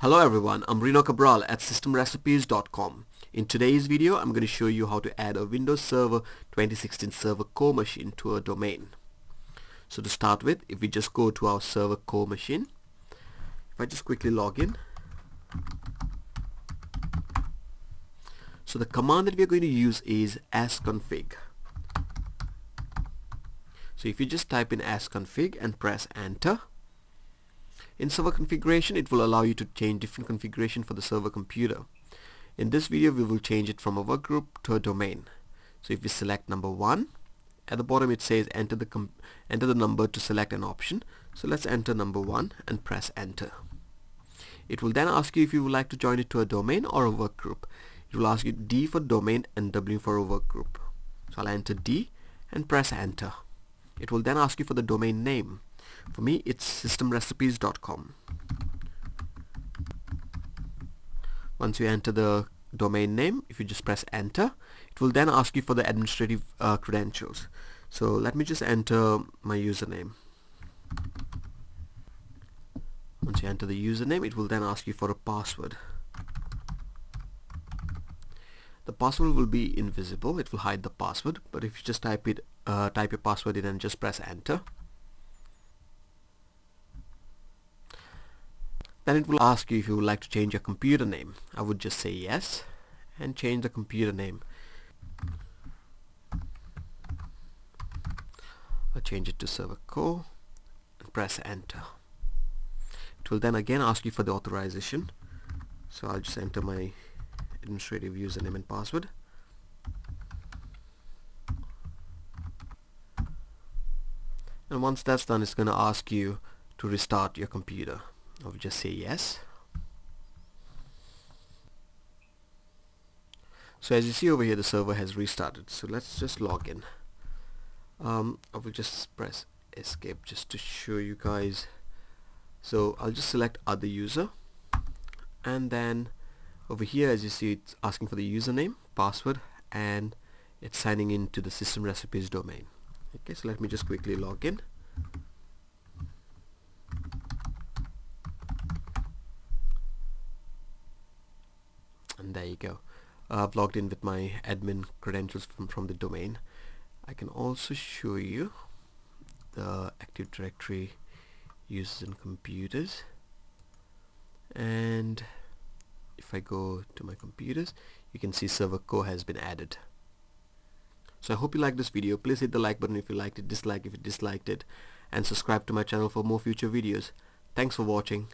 Hello everyone, I'm Reno Cabral at systemrecipes.com. In today's video, I'm going to show you how to add a Windows Server 2016 Server Core machine to a domain. So to start with, if we just go to our Server Core machine, if I just quickly log in, so the command that we're going to use is sconfig. So if you just type in sconfig and press enter, in server configuration, it will allow you to change different configuration for the server computer. In this video, we will change it from a workgroup to a domain. So if we select number 1, at the bottom it says enter the enter the number to select an option. So let's enter number 1 and press enter. It will then ask you if you would like to join it to a domain or a workgroup. It will ask you D for domain and W for a workgroup. So I'll enter D and press enter. It will then ask you for the domain name. For me, it's systemrecipes.com. Once you enter the domain name, if you just press enter, it will then ask you for the administrative uh, credentials. So let me just enter my username. Once you enter the username, it will then ask you for a password. The password will be invisible, it will hide the password, but if you just type it, uh, type your password in and just press enter, Then it will ask you if you would like to change your computer name. I would just say yes and change the computer name. I'll change it to server core and press enter. It will then again ask you for the authorization. So I'll just enter my administrative username and password. And once that's done, it's going to ask you to restart your computer. I'll just say yes. So as you see over here the server has restarted. So let's just log in. Um, I will just press escape just to show you guys. So I'll just select other user. And then over here as you see it's asking for the username password and it's signing into the system recipes domain. Okay so let me just quickly log in there you go. I've logged in with my admin credentials from, from the domain. I can also show you the Active Directory users and computers. And if I go to my computers you can see server core has been added. So I hope you liked this video. Please hit the like button if you liked it dislike if you disliked it and subscribe to my channel for more future videos. Thanks for watching